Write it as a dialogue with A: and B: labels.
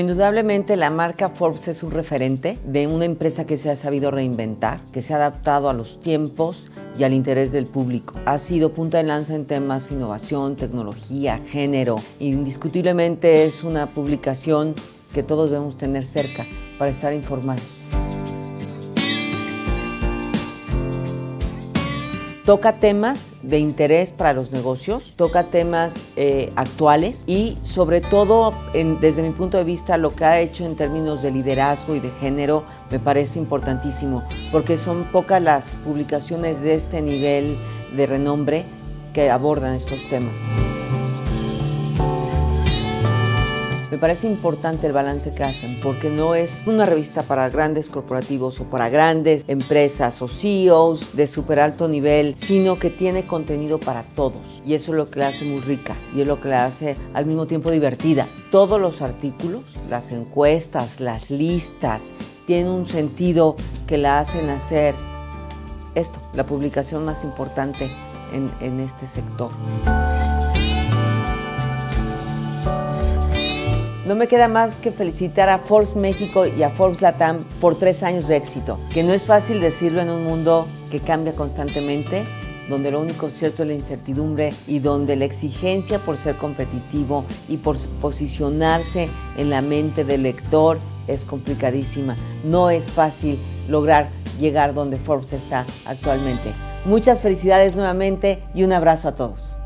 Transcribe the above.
A: Indudablemente la marca Forbes es un referente de una empresa que se ha sabido reinventar, que se ha adaptado a los tiempos y al interés del público. Ha sido punta de lanza en temas innovación, tecnología, género. Indiscutiblemente es una publicación que todos debemos tener cerca para estar informados. Toca temas de interés para los negocios, toca temas eh, actuales y sobre todo desde mi punto de vista lo que ha hecho en términos de liderazgo y de género me parece importantísimo porque son pocas las publicaciones de este nivel de renombre que abordan estos temas. Me parece importante el balance que hacen porque no es una revista para grandes corporativos o para grandes empresas o CEOs de super alto nivel, sino que tiene contenido para todos. Y eso es lo que la hace muy rica y es lo que la hace al mismo tiempo divertida. Todos los artículos, las encuestas, las listas, tienen un sentido que la hacen hacer esto, la publicación más importante en, en este sector. No me queda más que felicitar a Forbes México y a Forbes Latam por tres años de éxito, que no es fácil decirlo en un mundo que cambia constantemente, donde lo único cierto es la incertidumbre y donde la exigencia por ser competitivo y por posicionarse en la mente del lector es complicadísima. No es fácil lograr llegar donde Forbes está actualmente. Muchas felicidades nuevamente y un abrazo a todos.